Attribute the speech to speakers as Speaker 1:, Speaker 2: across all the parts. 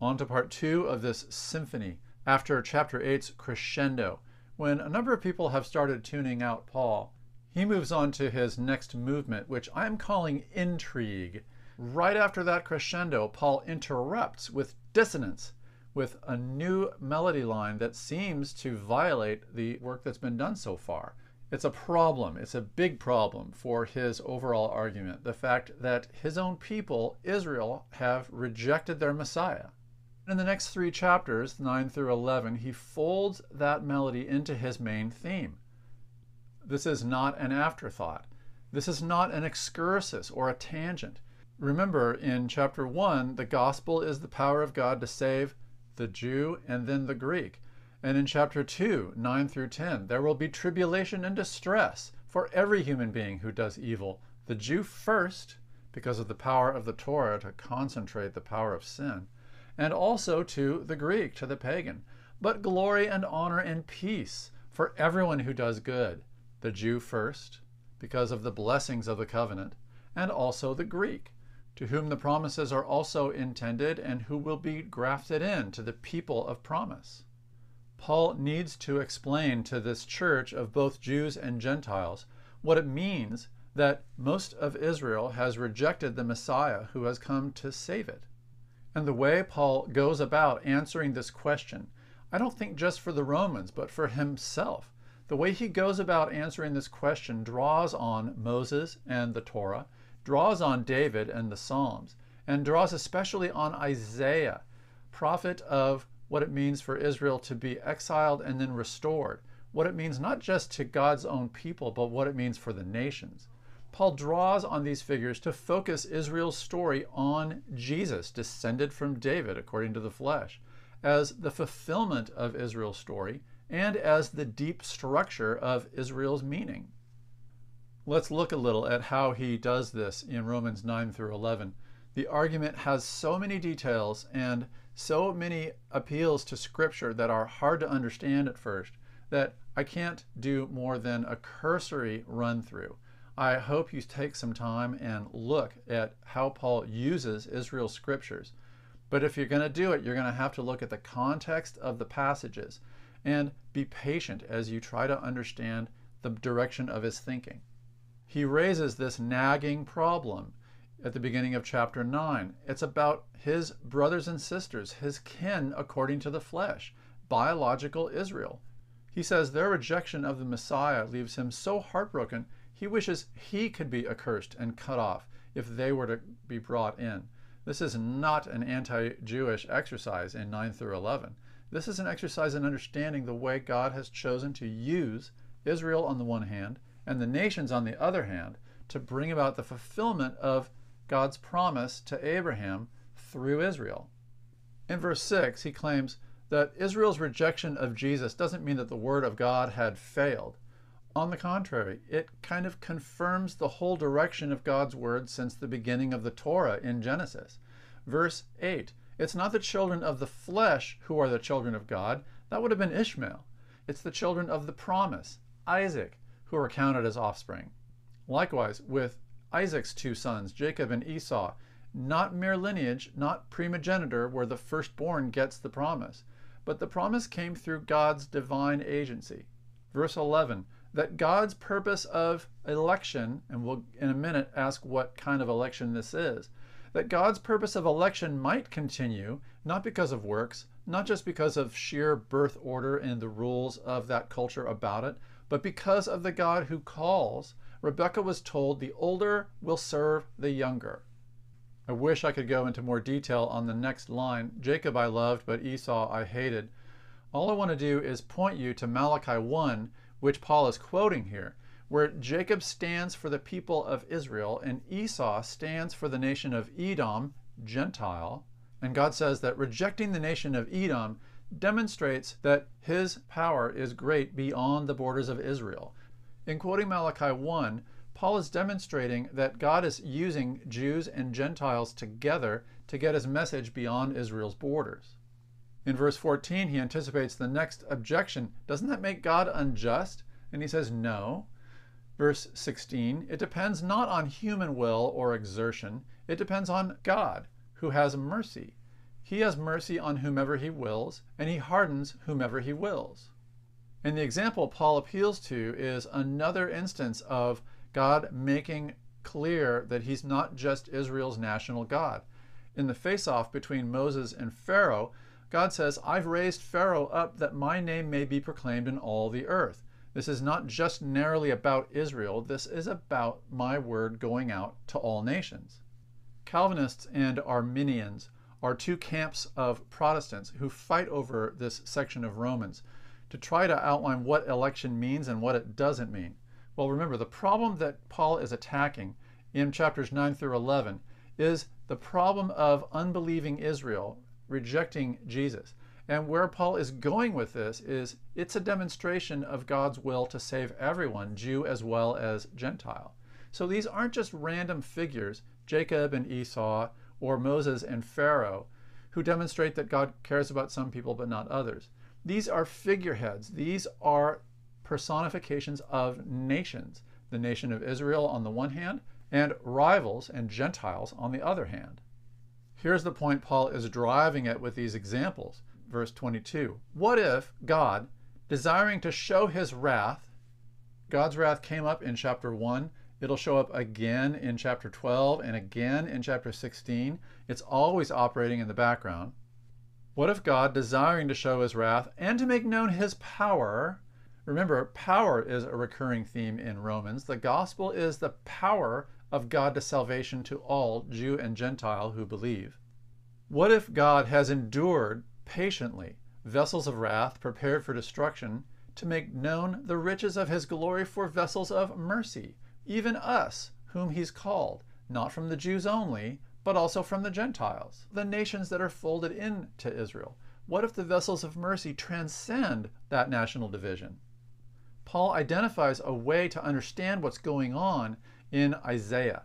Speaker 1: On to part two of this symphony, after chapter 8's crescendo, when a number of people have started tuning out Paul. He moves on to his next movement, which I'm calling intrigue. Right after that crescendo, Paul interrupts with dissonance, with a new melody line that seems to violate the work that's been done so far. It's a problem, it's a big problem for his overall argument the fact that his own people, Israel, have rejected their Messiah. In the next three chapters, 9 through 11, he folds that melody into his main theme. This is not an afterthought. This is not an excursus or a tangent. Remember, in chapter 1, the gospel is the power of God to save the Jew and then the Greek. And in chapter 2, 9 through 10, there will be tribulation and distress for every human being who does evil. The Jew first, because of the power of the Torah to concentrate the power of sin, and also to the Greek, to the pagan. But glory and honor and peace for everyone who does good, the Jew first, because of the blessings of the covenant, and also the Greek, to whom the promises are also intended and who will be grafted in to the people of promise. Paul needs to explain to this church of both Jews and Gentiles what it means that most of Israel has rejected the Messiah who has come to save it. And the way Paul goes about answering this question, I don't think just for the Romans, but for himself, the way he goes about answering this question draws on Moses and the Torah, draws on David and the Psalms, and draws especially on Isaiah, prophet of what it means for Israel to be exiled and then restored, what it means not just to God's own people, but what it means for the nations. Paul draws on these figures to focus Israel's story on Jesus, descended from David according to the flesh, as the fulfillment of Israel's story and as the deep structure of Israel's meaning. Let's look a little at how he does this in Romans 9 through 11. The argument has so many details and so many appeals to Scripture that are hard to understand at first that I can't do more than a cursory run through. I hope you take some time and look at how Paul uses Israel's scriptures. But if you're going to do it, you're going to have to look at the context of the passages and be patient as you try to understand the direction of his thinking. He raises this nagging problem at the beginning of chapter 9. It's about his brothers and sisters, his kin according to the flesh, biological Israel. He says their rejection of the Messiah leaves him so heartbroken he wishes he could be accursed and cut off if they were to be brought in. This is not an anti Jewish exercise in 9 through 11. This is an exercise in understanding the way God has chosen to use Israel on the one hand and the nations on the other hand to bring about the fulfillment of God's promise to Abraham through Israel. In verse 6, he claims that Israel's rejection of Jesus doesn't mean that the word of God had failed. On the contrary, it kind of confirms the whole direction of God's word since the beginning of the Torah in Genesis. Verse 8 It's not the children of the flesh who are the children of God, that would have been Ishmael. It's the children of the promise, Isaac, who are counted as offspring. Likewise, with Isaac's two sons, Jacob and Esau, not mere lineage, not primogeniture, where the firstborn gets the promise, but the promise came through God's divine agency. Verse 11 that God's purpose of election, and we'll in a minute ask what kind of election this is, that God's purpose of election might continue, not because of works, not just because of sheer birth order and the rules of that culture about it, but because of the God who calls. Rebecca was told the older will serve the younger. I wish I could go into more detail on the next line. Jacob I loved, but Esau I hated. All I want to do is point you to Malachi 1 which Paul is quoting here, where Jacob stands for the people of Israel and Esau stands for the nation of Edom, Gentile. And God says that rejecting the nation of Edom demonstrates that his power is great beyond the borders of Israel. In quoting Malachi 1, Paul is demonstrating that God is using Jews and Gentiles together to get his message beyond Israel's borders. In verse 14, he anticipates the next objection. Doesn't that make God unjust? And he says, No. Verse 16, it depends not on human will or exertion, it depends on God, who has mercy. He has mercy on whomever he wills, and he hardens whomever he wills. And the example Paul appeals to is another instance of God making clear that he's not just Israel's national God. In the face off between Moses and Pharaoh, God says, I've raised Pharaoh up that my name may be proclaimed in all the earth. This is not just narrowly about Israel, this is about my word going out to all nations. Calvinists and Arminians are two camps of Protestants who fight over this section of Romans to try to outline what election means and what it doesn't mean. Well, remember, the problem that Paul is attacking in chapters 9 through 11 is the problem of unbelieving Israel rejecting Jesus. And where Paul is going with this is it's a demonstration of God's will to save everyone, Jew as well as Gentile. So these aren't just random figures, Jacob and Esau, or Moses and Pharaoh, who demonstrate that God cares about some people but not others. These are figureheads. These are personifications of nations. The nation of Israel on the one hand, and rivals and Gentiles on the other hand. Here's the point Paul is driving at with these examples. Verse 22 What if God, desiring to show his wrath, God's wrath came up in chapter 1, it'll show up again in chapter 12 and again in chapter 16. It's always operating in the background. What if God, desiring to show his wrath and to make known his power, remember, power is a recurring theme in Romans. The gospel is the power of God to salvation to all, Jew and Gentile, who believe. What if God has endured patiently vessels of wrath prepared for destruction to make known the riches of his glory for vessels of mercy, even us, whom he's called, not from the Jews only, but also from the Gentiles, the nations that are folded into Israel? What if the vessels of mercy transcend that national division? Paul identifies a way to understand what's going on in Isaiah.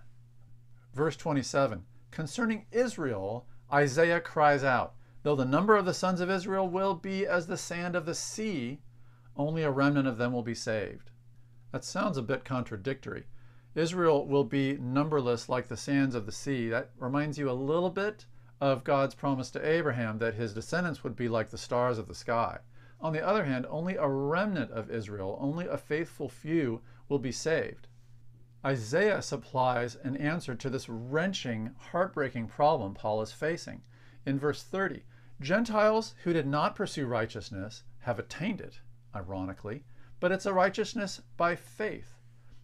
Speaker 1: Verse 27 Concerning Israel, Isaiah cries out, Though the number of the sons of Israel will be as the sand of the sea, only a remnant of them will be saved. That sounds a bit contradictory. Israel will be numberless like the sands of the sea. That reminds you a little bit of God's promise to Abraham that his descendants would be like the stars of the sky. On the other hand, only a remnant of Israel, only a faithful few, will be saved. Isaiah supplies an answer to this wrenching, heartbreaking problem Paul is facing. In verse 30, Gentiles who did not pursue righteousness have attained it, ironically, but it's a righteousness by faith.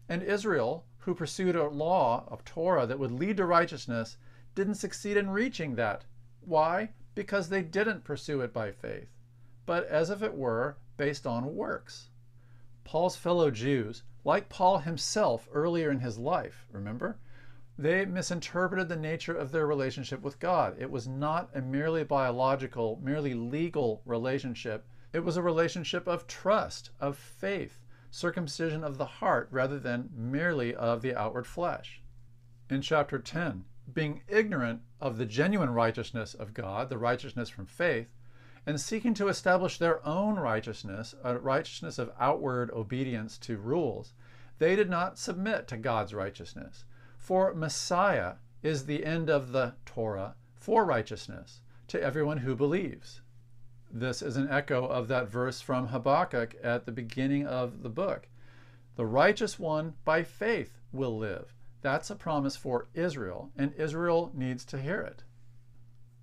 Speaker 1: And Israel, who pursued a law of Torah that would lead to righteousness, didn't succeed in reaching that. Why? Because they didn't pursue it by faith, but as if it were based on works. Paul's fellow Jews like Paul himself earlier in his life, remember? They misinterpreted the nature of their relationship with God. It was not a merely biological, merely legal relationship. It was a relationship of trust, of faith, circumcision of the heart, rather than merely of the outward flesh. In chapter 10, being ignorant of the genuine righteousness of God, the righteousness from faith, and seeking to establish their own righteousness, a righteousness of outward obedience to rules, they did not submit to God's righteousness. For Messiah is the end of the Torah for righteousness to everyone who believes. This is an echo of that verse from Habakkuk at the beginning of the book. The righteous one by faith will live. That's a promise for Israel, and Israel needs to hear it.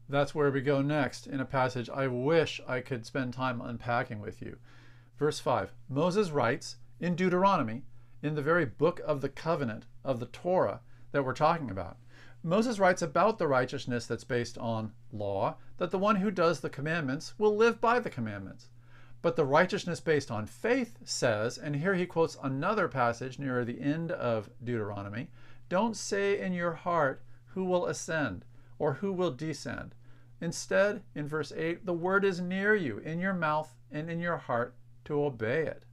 Speaker 1: That's where we go next in a passage I wish I could spend time unpacking with you. Verse 5 Moses writes in Deuteronomy, in the very book of the covenant of the Torah that we're talking about, Moses writes about the righteousness that's based on law, that the one who does the commandments will live by the commandments. But the righteousness based on faith says, and here he quotes another passage near the end of Deuteronomy don't say in your heart, Who will ascend? Or who will descend. Instead, in verse 8, the word is near you, in your mouth and in your heart, to obey it.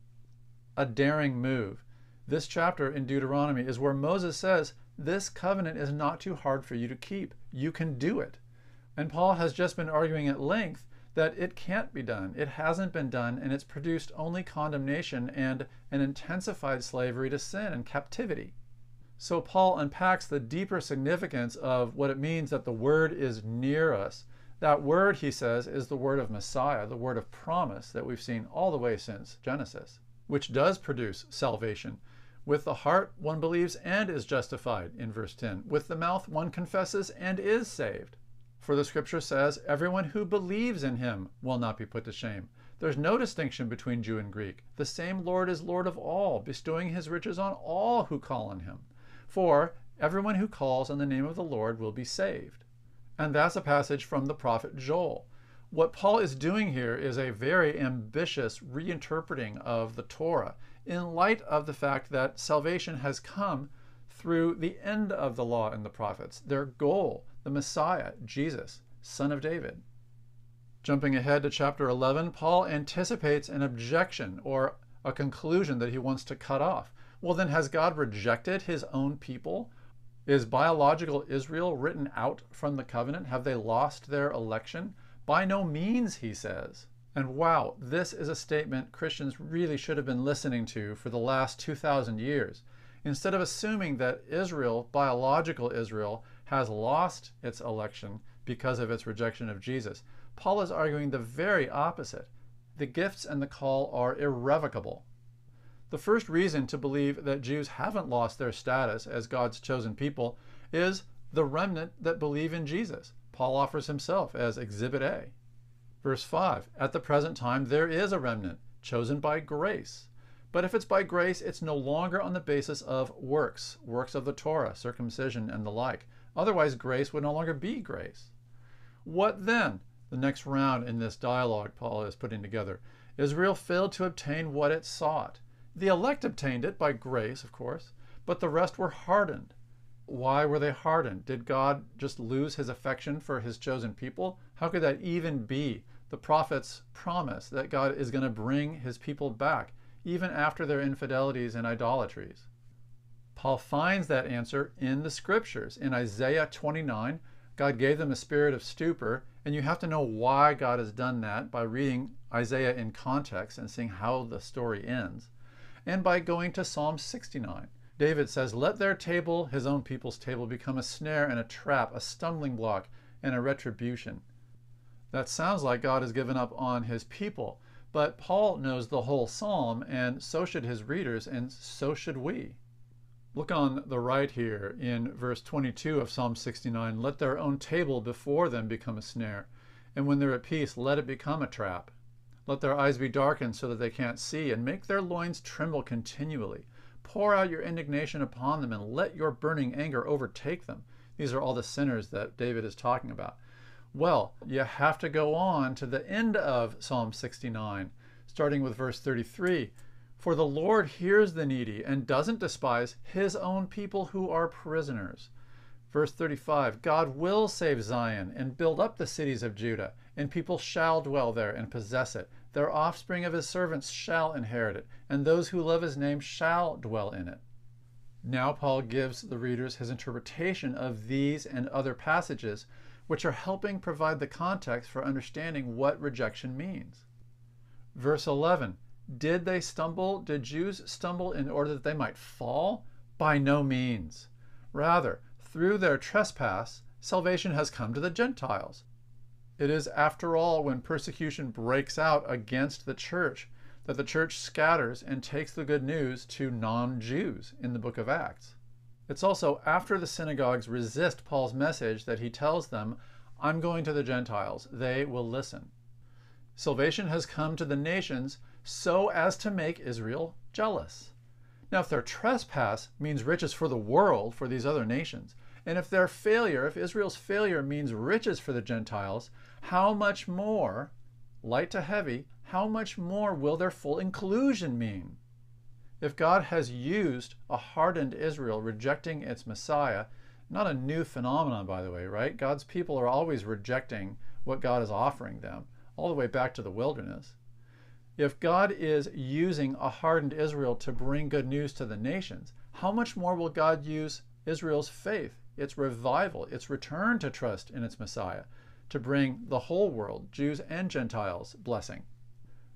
Speaker 1: A daring move. This chapter in Deuteronomy is where Moses says, This covenant is not too hard for you to keep. You can do it. And Paul has just been arguing at length that it can't be done. It hasn't been done, and it's produced only condemnation and an intensified slavery to sin and captivity. So Paul unpacks the deeper significance of what it means that the word is near us, That word, he says, is the word of Messiah, the word of promise that we've seen all the way since Genesis, which does produce salvation. With the heart, one believes and is justified, in verse 10. With the mouth, one confesses and is saved. For the scripture says, Everyone who believes in him will not be put to shame. There's no distinction between Jew and Greek. The same Lord is Lord of all, bestowing his riches on all who call on him. For everyone who calls on the name of the Lord will be saved. And that's a passage from the prophet Joel. What Paul is doing here is a very ambitious reinterpreting of the Torah in light of the fact that salvation has come through the end of the law and the prophets, their goal, the Messiah, Jesus, son of David. Jumping ahead to chapter 11, Paul anticipates an objection or a conclusion that he wants to cut off. Well, then, has God rejected his own people? Is biological Israel written out from the covenant? Have they lost their election? By no means, he says. And wow, this is a statement Christians really should have been listening to for the last 2,000 years. Instead of assuming that Israel, biological Israel, has lost its election because of its rejection of Jesus, Paul is arguing the very opposite. The gifts and the call are irrevocable. The first reason to believe that Jews haven't lost their status as God's chosen people is the remnant that believe in Jesus. Paul offers himself as Exhibit A. Verse 5 At the present time, there is a remnant chosen by grace. But if it's by grace, it's no longer on the basis of works, works of the Torah, circumcision, and the like. Otherwise, grace would no longer be grace. What then? The next round in this dialogue Paul is putting together. Israel failed to obtain what it sought. The elect obtained it by grace, of course, but the rest were hardened. Why were they hardened? Did God just lose his affection for his chosen people? How could that even be? The prophets promise that God is going to bring his people back, even after their infidelities and idolatries. Paul finds that answer in the scriptures. In Isaiah 29, God gave them a spirit of stupor, and you have to know why God has done that by reading Isaiah in context and seeing how the story ends and by going to Psalm 69. David says, Let their table, his own people's table, become a snare and a trap, a stumbling block and a retribution. That sounds like God has given up on his people, but Paul knows the whole psalm, and so should his readers, and so should we. Look on the right here in verse 22 of Psalm 69 Let their own table before them become a snare, and when they're at peace, let it become a trap. Let their eyes be darkened so that they can't see, and make their loins tremble continually. Pour out your indignation upon them, and let your burning anger overtake them. These are all the sinners that David is talking about. Well, you have to go on to the end of Psalm 69, starting with verse 33. For the Lord hears the needy and doesn't despise his own people who are prisoners. Verse 35 God will save Zion and build up the cities of Judah, and people shall dwell there and possess it. Their offspring of his servants shall inherit it, and those who love his name shall dwell in it. Now, Paul gives the readers his interpretation of these and other passages, which are helping provide the context for understanding what rejection means. Verse 11 Did they stumble? Did Jews stumble in order that they might fall? By no means. Rather, through their trespass, salvation has come to the Gentiles. It is, after all, when persecution breaks out against the church that the church scatters and takes the good news to non Jews in the book of Acts. It's also after the synagogues resist Paul's message that he tells them, I'm going to the Gentiles. They will listen. Salvation has come to the nations so as to make Israel jealous. Now, if their trespass means riches for the world, for these other nations, and if their failure, if Israel's failure means riches for the Gentiles, how much more, light to heavy, how much more will their full inclusion mean? If God has used a hardened Israel rejecting its Messiah, not a new phenomenon, by the way, right? God's people are always rejecting what God is offering them, all the way back to the wilderness. If God is using a hardened Israel to bring good news to the nations, how much more will God use Israel's faith, its revival, its return to trust in its Messiah, to bring the whole world, Jews and Gentiles, blessing.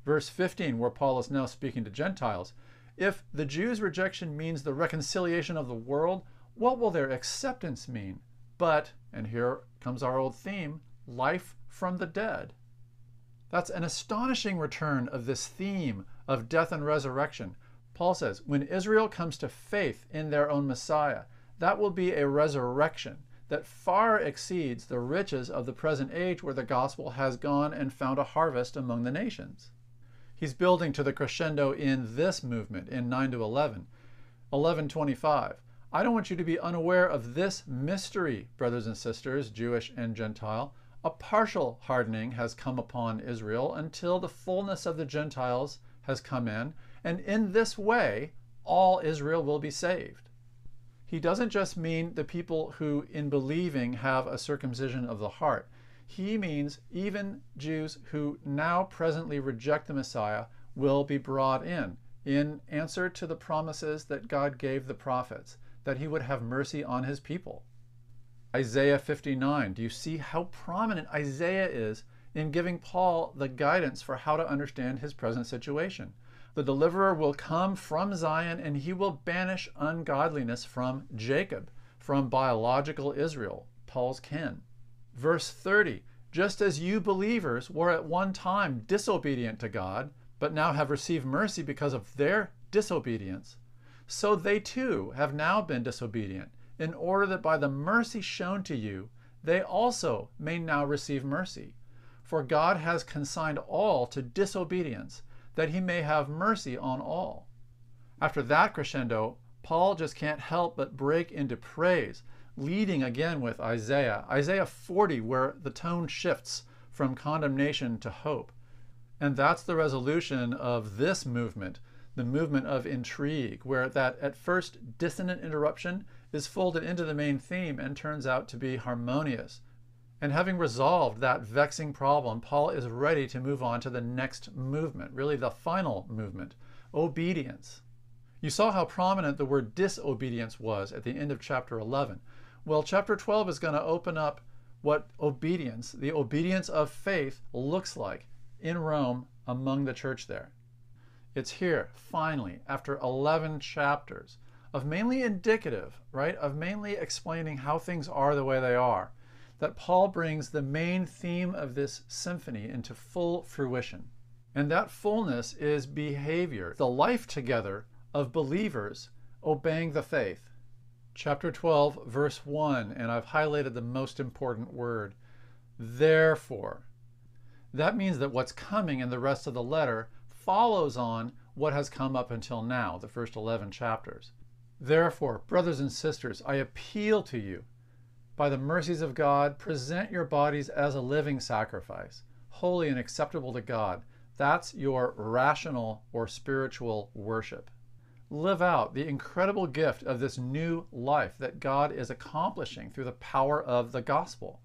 Speaker 1: Verse 15, where Paul is now speaking to Gentiles, if the Jews' rejection means the reconciliation of the world, what will their acceptance mean? But, and here comes our old theme, life from the dead. That's an astonishing return of this theme of death and resurrection. Paul says, when Israel comes to faith in their own Messiah, that will be a resurrection that far exceeds the riches of the present age where the gospel has gone and found a harvest among the nations. He's building to the crescendo in this movement in 9 to 11. 1125. I don't want you to be unaware of this mystery, brothers and sisters, Jewish and Gentile. A partial hardening has come upon Israel until the fullness of the Gentiles has come in, and in this way all Israel will be saved. He doesn't just mean the people who, in believing, have a circumcision of the heart. He means even Jews who now presently reject the Messiah will be brought in, in answer to the promises that God gave the prophets, that he would have mercy on his people. Isaiah 59, do you see how prominent Isaiah is in giving Paul the guidance for how to understand his present situation? The deliverer will come from Zion and he will banish ungodliness from Jacob, from biological Israel, Paul's kin. Verse 30 Just as you believers were at one time disobedient to God, but now have received mercy because of their disobedience, so they too have now been disobedient, in order that by the mercy shown to you, they also may now receive mercy. For God has consigned all to disobedience that he may have mercy on all. After that crescendo, Paul just can't help but break into praise, leading again with Isaiah, Isaiah 40, where the tone shifts from condemnation to hope. And that's the resolution of this movement, the movement of intrigue, where that at first dissonant interruption is folded into the main theme and turns out to be harmonious, and having resolved that vexing problem, Paul is ready to move on to the next movement, really the final movement obedience. You saw how prominent the word disobedience was at the end of chapter 11. Well, chapter 12 is going to open up what obedience, the obedience of faith, looks like in Rome among the church there. It's here, finally, after 11 chapters of mainly indicative, right, of mainly explaining how things are the way they are that Paul brings the main theme of this symphony into full fruition. And that fullness is behavior, the life together of believers obeying the faith. Chapter 12, verse 1, and I've highlighted the most important word therefore. That means that what's coming in the rest of the letter follows on what has come up until now, the first 11 chapters. Therefore, brothers and sisters, I appeal to you by the mercies of God, present your bodies as a living sacrifice, holy and acceptable to God. That's your rational or spiritual worship. Live out the incredible gift of this new life that God is accomplishing through the power of the gospel.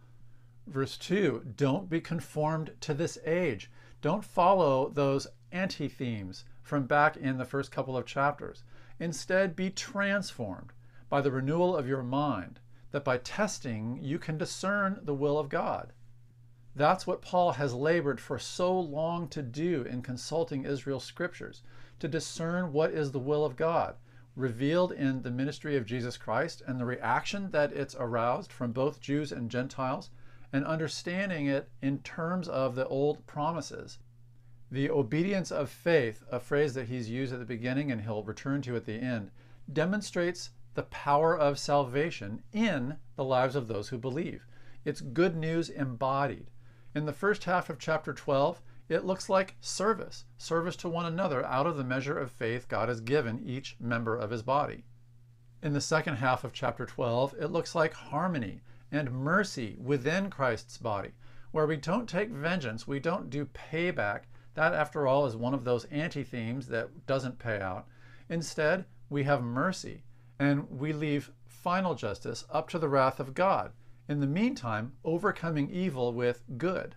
Speaker 1: Verse 2 Don't be conformed to this age. Don't follow those anti themes from back in the first couple of chapters. Instead, be transformed by the renewal of your mind that by testing you can discern the will of God. That's what Paul has labored for so long to do in consulting Israel's scriptures, to discern what is the will of God, revealed in the ministry of Jesus Christ and the reaction that it's aroused from both Jews and Gentiles, and understanding it in terms of the old promises. The obedience of faith, a phrase that he's used at the beginning and he'll return to at the end, demonstrates the power of salvation in the lives of those who believe. It's good news embodied. In the first half of chapter 12, it looks like service, service to one another out of the measure of faith God has given each member of his body. In the second half of chapter 12, it looks like harmony and mercy within Christ's body, where we don't take vengeance, we don't do payback. That, after all, is one of those anti themes that doesn't pay out. Instead, we have mercy and we leave final justice up to the wrath of God. In the meantime, overcoming evil with good.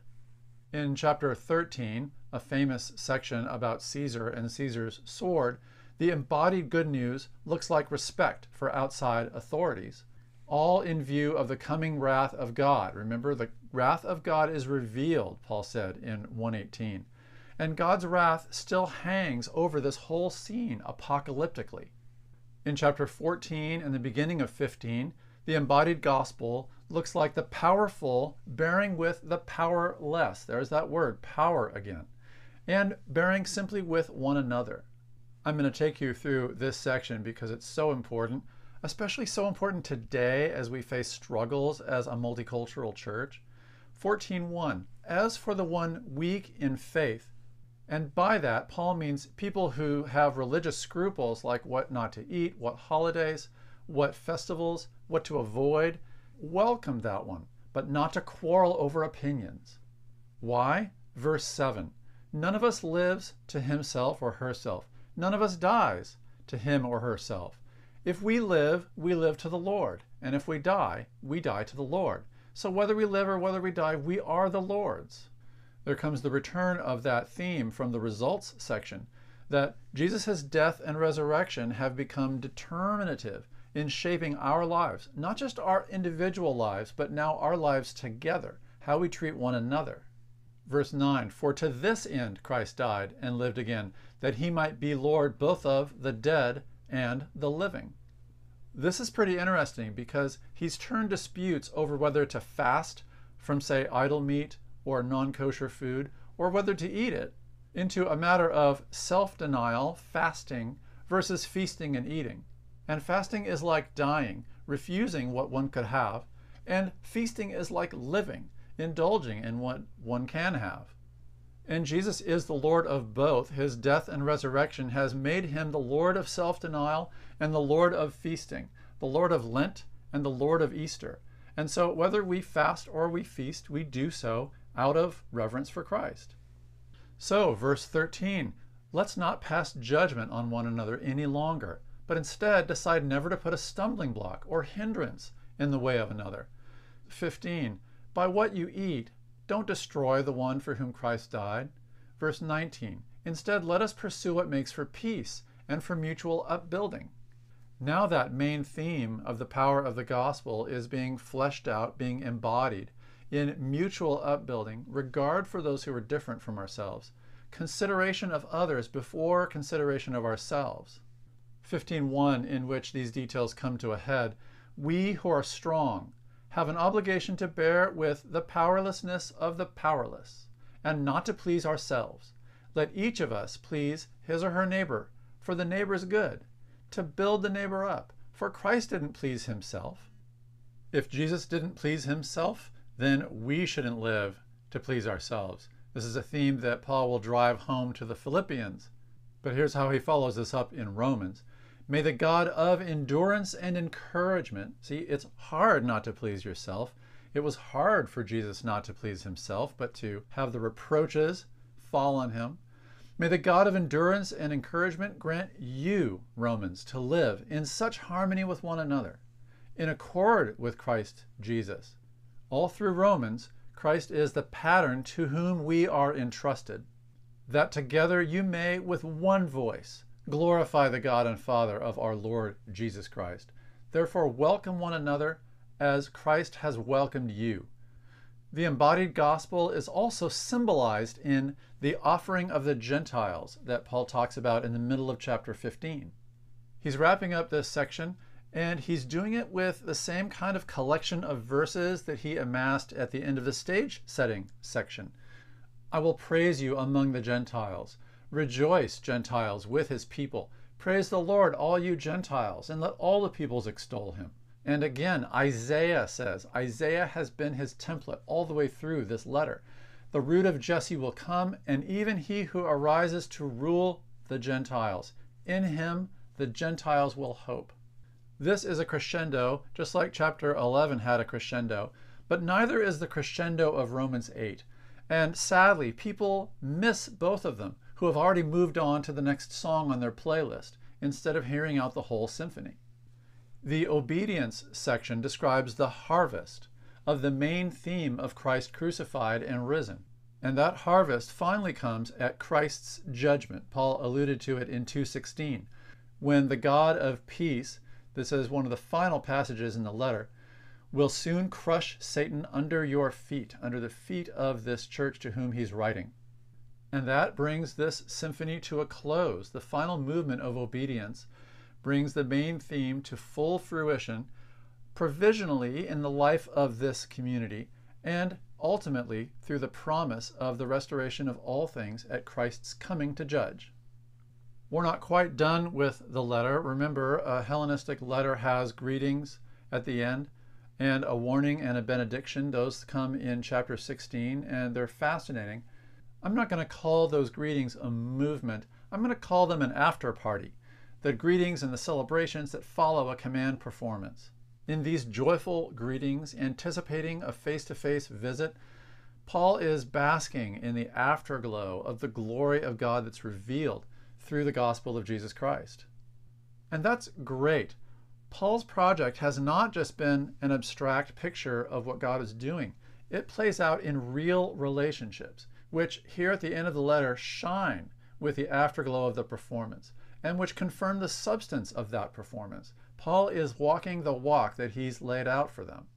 Speaker 1: In chapter 13, a famous section about Caesar and Caesar's sword, the embodied good news looks like respect for outside authorities, all in view of the coming wrath of God. Remember, the wrath of God is revealed, Paul said in 118. And God's wrath still hangs over this whole scene apocalyptically. In chapter 14 and the beginning of 15, the embodied gospel looks like the powerful bearing with the powerless. There's that word, power again. And bearing simply with one another. I'm going to take you through this section because it's so important, especially so important today as we face struggles as a multicultural church. 14.1 As for the one weak in faith, and by that, Paul means people who have religious scruples like what not to eat, what holidays, what festivals, what to avoid, welcome that one, but not to quarrel over opinions. Why? Verse 7 None of us lives to himself or herself, none of us dies to him or herself. If we live, we live to the Lord, and if we die, we die to the Lord. So whether we live or whether we die, we are the Lord's there comes the return of that theme from the results section that Jesus' death and resurrection have become determinative in shaping our lives, not just our individual lives, but now our lives together, how we treat one another. Verse 9 For to this end Christ died and lived again, that he might be Lord both of the dead and the living. This is pretty interesting because he's turned disputes over whether to fast from, say, idol meat or non kosher food, or whether to eat it, into a matter of self denial, fasting, versus feasting and eating. And fasting is like dying, refusing what one could have, and feasting is like living, indulging in what one can have. And Jesus is the Lord of both. His death and resurrection has made him the Lord of self denial and the Lord of feasting, the Lord of Lent and the Lord of Easter. And so, whether we fast or we feast, we do so out of reverence for Christ. So, verse 13 let's not pass judgment on one another any longer, but instead decide never to put a stumbling block or hindrance in the way of another. 15 by what you eat, don't destroy the one for whom Christ died. Verse 19 instead, let us pursue what makes for peace and for mutual upbuilding. Now, that main theme of the power of the gospel is being fleshed out, being embodied in mutual upbuilding, regard for those who are different from ourselves, consideration of others before consideration of ourselves. 15.1, in which these details come to a head, we who are strong have an obligation to bear with the powerlessness of the powerless, and not to please ourselves. Let each of us please his or her neighbor for the neighbor's good, to build the neighbor up, for Christ didn't please himself. If Jesus didn't please himself, then we shouldn't live to please ourselves. This is a theme that Paul will drive home to the Philippians. But here's how he follows this up in Romans. May the God of endurance and encouragement, see, it's hard not to please yourself. It was hard for Jesus not to please himself, but to have the reproaches fall on him. May the God of endurance and encouragement grant you, Romans, to live in such harmony with one another, in accord with Christ Jesus all through Romans, Christ is the pattern to whom we are entrusted, that together you may with one voice glorify the God and Father of our Lord Jesus Christ. Therefore, welcome one another as Christ has welcomed you. The embodied gospel is also symbolized in the offering of the Gentiles that Paul talks about in the middle of chapter 15. He's wrapping up this section and he's doing it with the same kind of collection of verses that he amassed at the end of the stage setting section. I will praise you among the Gentiles. Rejoice, Gentiles, with his people. Praise the Lord, all you Gentiles, and let all the peoples extol him. And again, Isaiah says, Isaiah has been his template all the way through this letter. The root of Jesse will come, and even he who arises to rule the Gentiles. In him the Gentiles will hope. This is a crescendo, just like chapter 11 had a crescendo, but neither is the crescendo of Romans 8. And sadly, people miss both of them who have already moved on to the next song on their playlist instead of hearing out the whole symphony. The obedience section describes the harvest of the main theme of Christ crucified and risen. And that harvest finally comes at Christ's judgment. Paul alluded to it in 2:16, when the God of peace this is one of the final passages in the letter, will soon crush Satan under your feet, under the feet of this church to whom he's writing. And that brings this symphony to a close. The final movement of obedience brings the main theme to full fruition provisionally in the life of this community, and ultimately through the promise of the restoration of all things at Christ's coming to judge. We're not quite done with the letter. Remember, a Hellenistic letter has greetings at the end and a warning and a benediction. Those come in chapter 16, and they're fascinating. I'm not going to call those greetings a movement. I'm going to call them an after party, the greetings and the celebrations that follow a command performance. In these joyful greetings, anticipating a face to face visit, Paul is basking in the afterglow of the glory of God that's revealed through the gospel of Jesus Christ. And that's great. Paul's project has not just been an abstract picture of what God is doing, it plays out in real relationships, which here at the end of the letter shine with the afterglow of the performance and which confirm the substance of that performance. Paul is walking the walk that he's laid out for them.